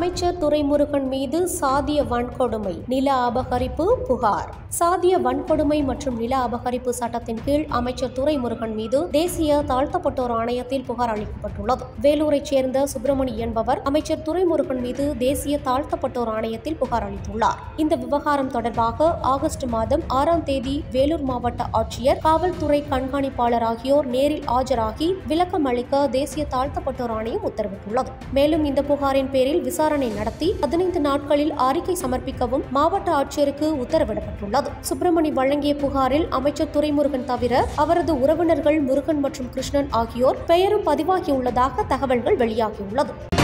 அமைச்சர் துரைமுருகன் மீது சாதிய வன்கொடுமை நில அபகரிப்பு புகார். சாதிய வன்கொடுமை மற்றும் நில அபகரிப்பு சட்டத்தின் கீழ் அமைச்சர் துரைமுருகன் மீது தேசிய தாழ்த்தப்பட்டோர் ஆணையத்தில் புகார் அளிக்கப்பட்டுள்ளது. வேலூரைச் சேர்ந்த சுப்பிரமணி என்பவர் அமைச்சர் துரைமுருகன் மீது தேசிய தாழ்த்தப்பட்டோர் ஆணையத்தில் புகார் அளித்துள்ளார். இந்த விவகாரம் தொடர்பாக ஆகஸ்ட் மாதம் ஆறாம் தேதி வேலூர் மாவட்ட ஆட்சியர் காவல்துறை கண்காணிப்பாளர் ஆகியோர் நேரில் ஆஜராகி விளக்கம் அளிக்க தேசிய தாழ்த்தப்பட்டோர் ஆணையம் உத்தரவிட்டுள்ளது. மேலும் இந்த புகாரின் பேரில் விசாரணை நடத்தி பதினைந்து நாட்களில் அறிக்கை சமர்ப்பிக்கவும் மாவட்ட ஆட்சியருக்கு உத்தரவிடப்பட்டுள்ளது. சுப்பிரமணி வழங்கிய புகாரில் அமைச்சர் துரைமுருகன் தவிர அவரது உறவினர்கள் முருகன் மற்றும் கிருஷ்ணன் ஆகியோர் பெயரும் பதிவாகியுள்ளதாக தகவல்கள் வெளியாகியுள்ளது.